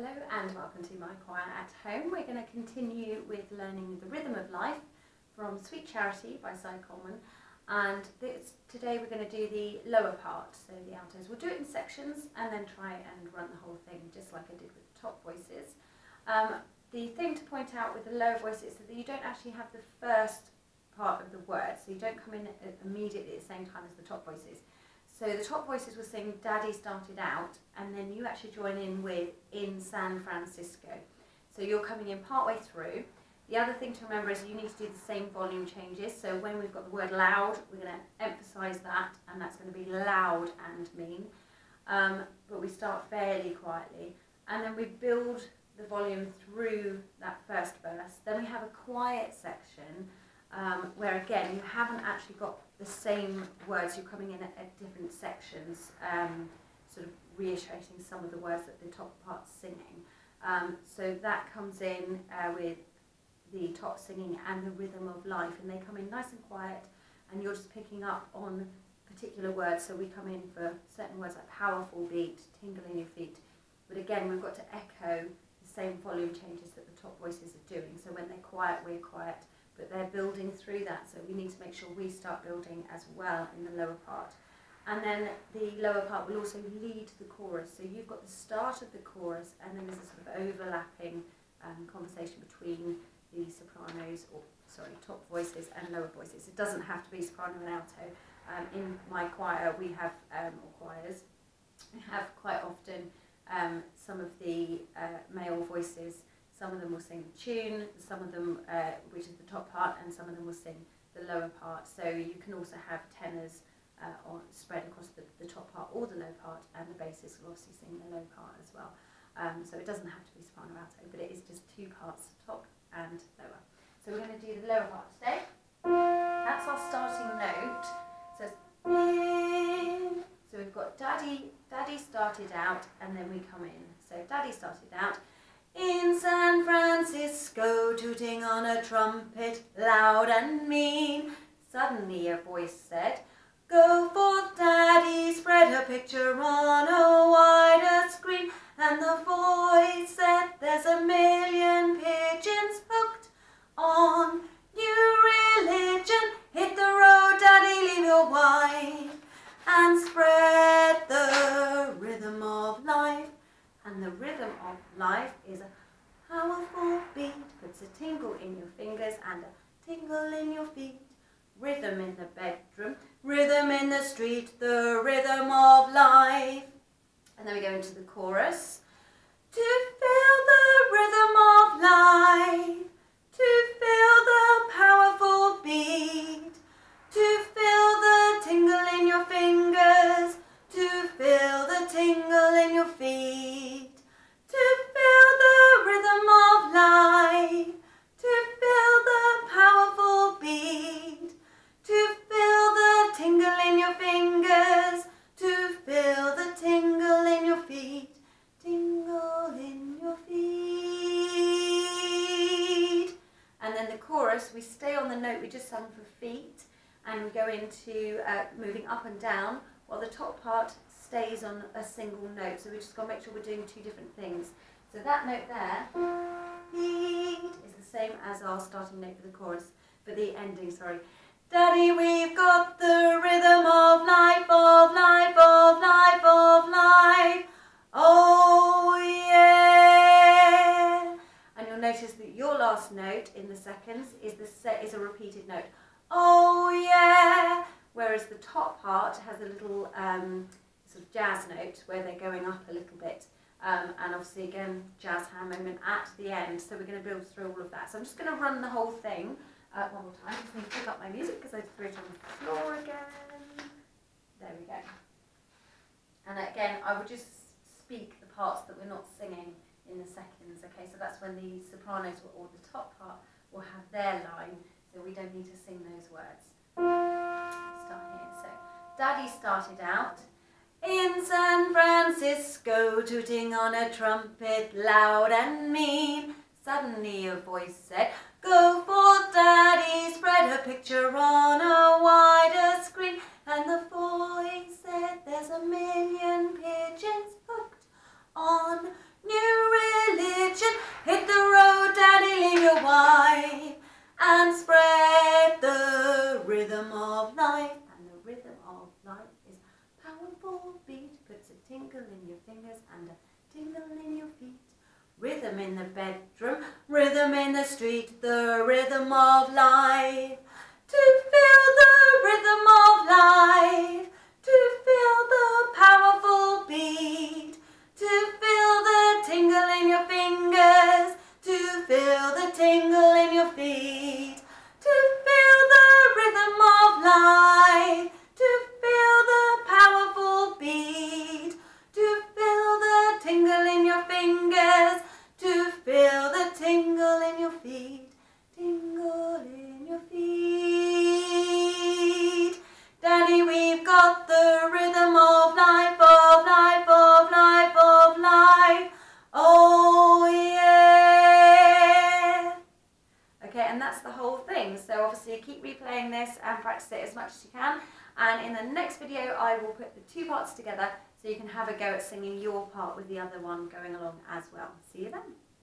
Hello and welcome to My Choir at Home. We're going to continue with learning the rhythm of life from Sweet Charity by Cy Coleman. And this, today we're going to do the lower part, so the altos. We'll do it in sections and then try and run the whole thing just like I did with the top voices. Um, the thing to point out with the lower voices is that you don't actually have the first part of the word, so you don't come in immediately at the same time as the top voices. So the top voices were saying Daddy started out, and then you actually join in with in San Francisco. So you're coming in partway through. The other thing to remember is you need to do the same volume changes. So when we've got the word loud, we're going to emphasise that, and that's going to be loud and mean. Um, but we start fairly quietly, and then we build the volume through that first verse. Then we have a quiet section um, where again you haven't actually got the same words, you're coming in at, at different sections, um, sort of reiterating some of the words that the top part's singing. Um, so that comes in uh, with the top singing and the rhythm of life, and they come in nice and quiet, and you're just picking up on particular words. So we come in for certain words like powerful beat, tingle in your feet. But again, we've got to echo the same volume changes that the top voices are doing. So when they're quiet, we're quiet but they're building through that. So we need to make sure we start building as well in the lower part. And then the lower part will also lead the chorus. So you've got the start of the chorus, and then there's a sort of overlapping um, conversation between the sopranos, or sorry, top voices and lower voices. It doesn't have to be soprano and alto. Um, in my choir, we have, um, or choirs, we have quite often um, some of the uh, male voices some of them will sing the tune, some of them, uh, which is the top part, and some of them will sing the lower part. So you can also have tenors uh, on, spread across the, the top part or the low part, and the basses will obviously sing the low part as well. Um, so it doesn't have to be soprano alto, but it is just two parts, top and lower. So we're going to do the lower part today. That's our starting note. So so we've got Daddy, Daddy started out, and then we come in. So Daddy started out, in San Francisco, tooting on a trumpet, loud and mean, suddenly a voice said, Go the rhythm of life is a powerful beat, puts a tingle in your fingers and a tingle in your feet. Rhythm in the bedroom, rhythm in the street, the rhythm of life. And then we go into the chorus. To feel the rhythm of life, to feel the powerful beat, to we stay on the note we just sung for feet, and we go into uh, moving up and down while the top part stays on a single note. So we just got to make sure we're doing two different things. So that note there is the same as our starting note for the chorus, but the ending, sorry. Daddy, we've got the rhythm of life, note in the seconds is the set is a repeated note. Oh yeah whereas the top part has a little um, sort of jazz note where they're going up a little bit. Um, and obviously again, jazz hand moment at the end. So we're going to build through all of that. So I'm just going to run the whole thing uh, one more time. I just need to pick up my music because I threw it on the floor again. There we go. And again, I would just speak the parts that we're not singing in the seconds. Okay, so that's when the sopranos or the top part will have their line. So we don't need to sing those words. Start here. So, Daddy started out in San Francisco, tooting on a trumpet loud and mean. Suddenly a voice said, Go forth, Daddy, spread a picture on a wider screen. And the tingle in your fingers and a tingle in your feet. Rhythm in the bedroom, rhythm in the street, the rhythm of life. The whole thing. So obviously keep replaying this and practice it as much as you can. And in the next video, I will put the two parts together so you can have a go at singing your part with the other one going along as well. See you then.